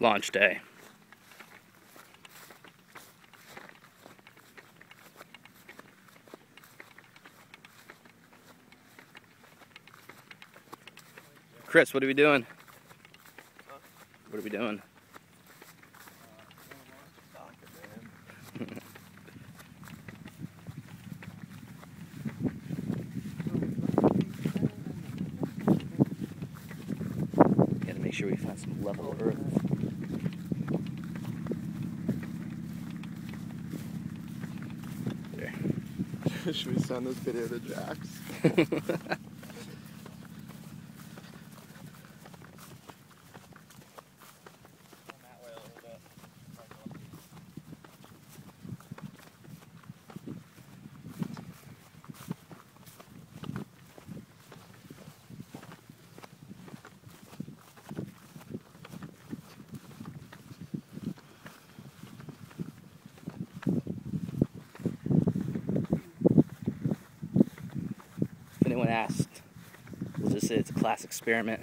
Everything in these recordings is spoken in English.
launch day. Chris, what are we doing? What are we doing? Gotta make sure we find some level earth. Should we send this video to Jax? asked, we'll just say it's a class experiment.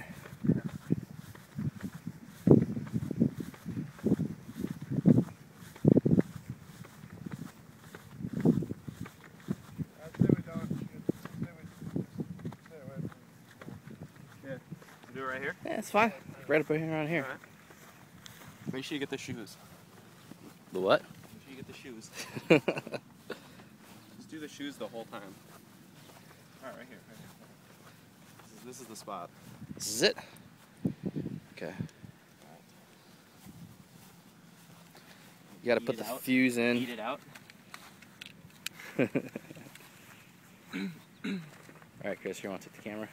Do it right here. Yeah, it's fine. Right up here, around here. Alright. Make sure you get the shoes. The what? Make sure you get the shoes. Just do the shoes the whole time. Alright, right here. Right here. This, is, the spot. This is it? Okay. You gotta Beat put the out. fuse in. Beat it out. Alright, Chris, you want to take the camera?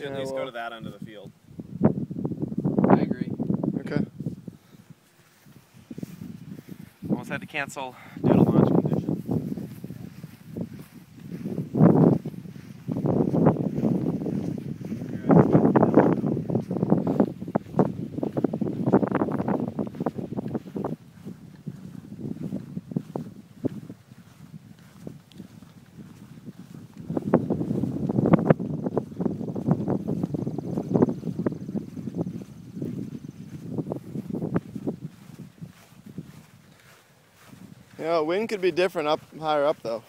Should Yeah, at least go to that end of the field. I agree. Okay. Almost had to cancel due to launch You know, wind could be different up higher up though.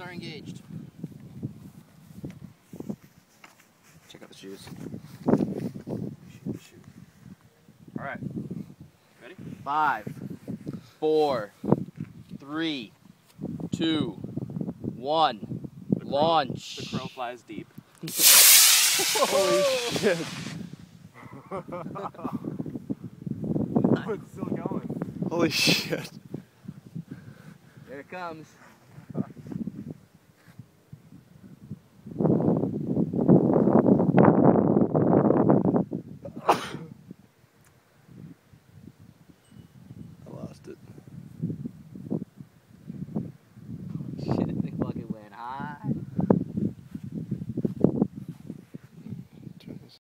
are engaged. Check out the shoes. All right. Ready? Five, four, three, two, one. The crow- Launch. The crow flies deep. Holy shit. it's still going. Holy shit. Here it comes. it.